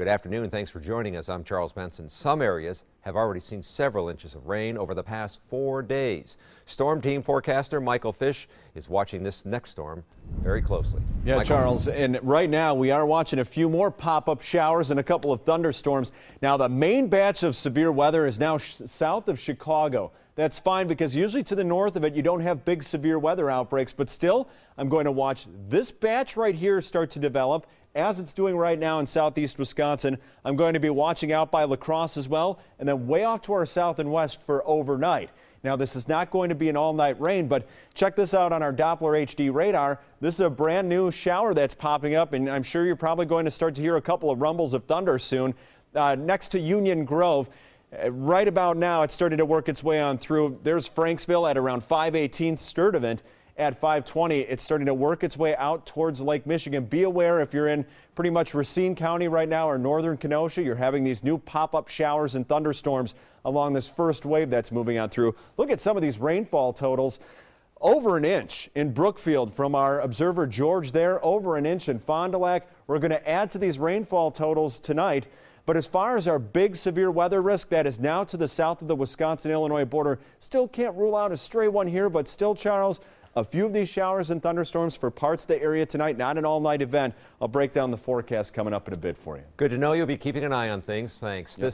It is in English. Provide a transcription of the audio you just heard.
Good afternoon. Thanks for joining us. I'm Charles Benson. Some areas have already seen several inches of rain over the past four days. Storm team forecaster Michael Fish is watching this next storm very closely. Yeah, Michael. Charles, and right now we are watching a few more pop-up showers and a couple of thunderstorms. Now the main batch of severe weather is now south of Chicago. That's fine because usually to the north of it you don't have big severe weather outbreaks, but still I'm going to watch this batch right here start to develop as it's doing right now in southeast Wisconsin. I'm going to be watching out by La Crosse as well, and then way off to our south and west for overnight. Now, this is not going to be an all night rain, but check this out on our Doppler HD radar. This is a brand new shower that's popping up, and I'm sure you're probably going to start to hear a couple of rumbles of thunder soon. Uh, next to Union Grove, uh, right about now, it's starting to work its way on through. There's Franksville at around 518 Sturtevant at 520. It's starting to work its way out towards Lake Michigan. Be aware if you're in pretty much Racine County right now or northern Kenosha, you're having these new pop-up showers and thunderstorms along this first wave that's moving on through. Look at some of these rainfall totals. Over an inch in Brookfield from our observer George there, over an inch in Fond du Lac. We're going to add to these rainfall totals tonight. But as far as our big severe weather risk that is now to the south of the Wisconsin-Illinois border, still can't rule out a stray one here, but still, Charles, a few of these showers and thunderstorms for parts of the area tonight, not an all night event. I'll break down the forecast coming up in a bit for you. Good to know you'll be keeping an eye on things. Thanks. Yep.